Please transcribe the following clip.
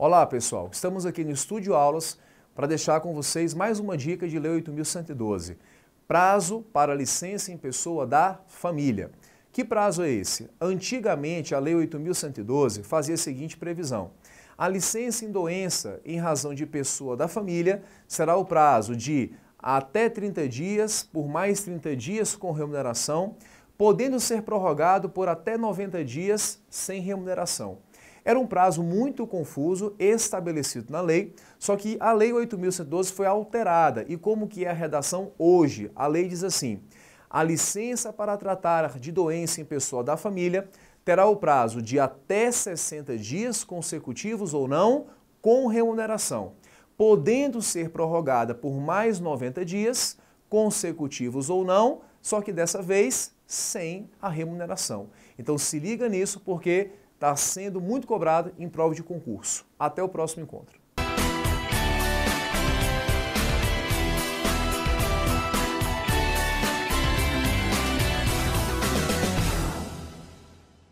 Olá pessoal, estamos aqui no Estúdio Aulas para deixar com vocês mais uma dica de Lei 8.112. Prazo para licença em pessoa da família. Que prazo é esse? Antigamente, a Lei 8.112 fazia a seguinte previsão. A licença em doença em razão de pessoa da família será o prazo de até 30 dias, por mais 30 dias com remuneração, podendo ser prorrogado por até 90 dias sem remuneração. Era um prazo muito confuso, estabelecido na lei, só que a Lei 8.112 foi alterada. E como que é a redação hoje? A lei diz assim, a licença para tratar de doença em pessoa da família terá o prazo de até 60 dias consecutivos ou não, com remuneração, podendo ser prorrogada por mais 90 dias, consecutivos ou não, só que dessa vez sem a remuneração. Então se liga nisso porque está sendo muito cobrado em prova de concurso. Até o próximo encontro.